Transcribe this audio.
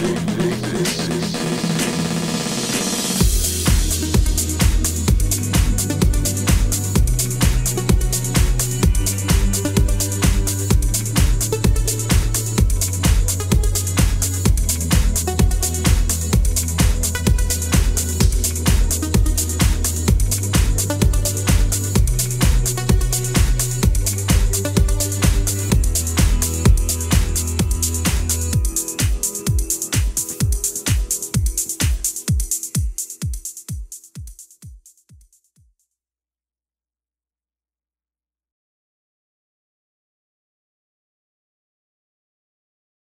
this, this, this.